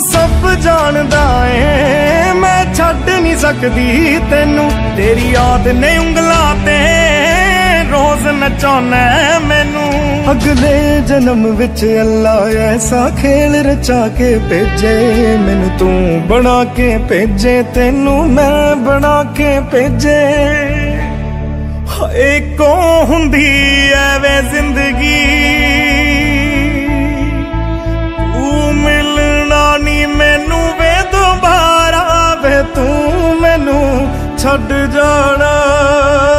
ਸਭ ਜਾਣਦਾ ਏ। ਮੈਂ ਛੱਡ ਨਹੀਂ ਸਕਦੀ ਤੈਨੂੰ। ਤੇਰੀ ਯਾਦ ਨੇ ਉਂਗਲਾਂ ਤੇ ਰੋਜ਼ ਨਚਾਉਣਾ ਮੈਨੂੰ। ਅਗਲੇ ਜਨਮ ਵਿੱਚ ਅੱਲਾ ਐਸਾ ਖੇਲ ਰਚਾ ਕੇ ਭੇਜੇ। ਮੈਨੂੰ ਤੂੰ ਬਣਾ ਕੇ ਭੇਜੇ। ਤੈਨੂੰ ਮੈਂ ਬਣਾ ਕੇ ਭੇਜੇ। ਹਾਏ ਕੋ ਹੁੰਦੀ ਐਵੇਂ ਛੱਡ ਜਾਣਾ।